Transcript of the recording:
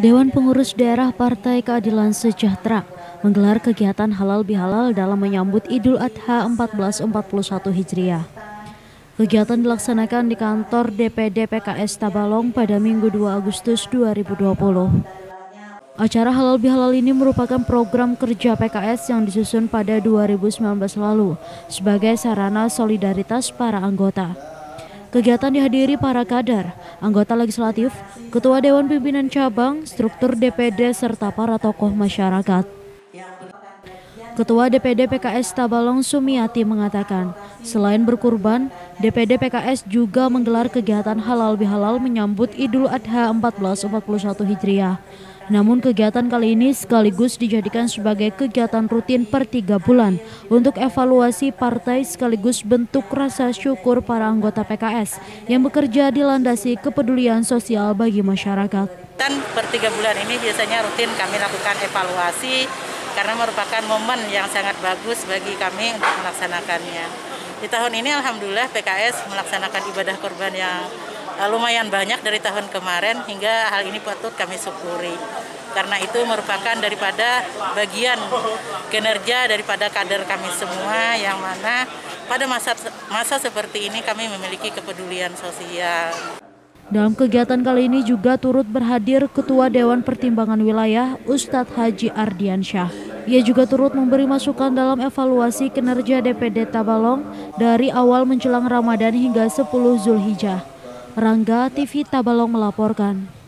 Dewan Pengurus Daerah Partai Keadilan Sejahtera menggelar kegiatan halal bihalal dalam menyambut Idul Adha 1441 Hijriah. Kegiatan dilaksanakan di kantor DPD PKS Tabalong pada Minggu 2 Agustus 2020. Acara halal bihalal ini merupakan program kerja PKS yang disusun pada 2019 lalu sebagai sarana solidaritas para anggota. Kegiatan dihadiri para kader, anggota legislatif, ketua Dewan Pimpinan Cabang, struktur DPD, serta para tokoh masyarakat. Ketua DPD PKS Tabalong Sumiati mengatakan, selain berkurban, DPD PKS juga menggelar kegiatan halal bihalal menyambut Idul Adha 1441 Hijriah. Namun kegiatan kali ini sekaligus dijadikan sebagai kegiatan rutin per tiga bulan untuk evaluasi partai sekaligus bentuk rasa syukur para anggota PKS yang bekerja dilandasi kepedulian sosial bagi masyarakat. Dan per tiga bulan ini biasanya rutin kami lakukan evaluasi karena merupakan momen yang sangat bagus bagi kami untuk melaksanakannya. Di tahun ini Alhamdulillah PKS melaksanakan ibadah korban yang uh, lumayan banyak dari tahun kemarin hingga hal ini patut kami syukuri. Karena itu merupakan daripada bagian kinerja daripada kader kami semua yang mana pada masa masa seperti ini kami memiliki kepedulian sosial. Dalam kegiatan kali ini juga turut berhadir Ketua Dewan Pertimbangan Wilayah Ustadz Haji Ardiansyah. Ia juga turut memberi masukan dalam evaluasi kinerja DPD Tabalong dari awal menjelang Ramadan hingga 10 Zulhijjah. Rangga TV Tabalong melaporkan.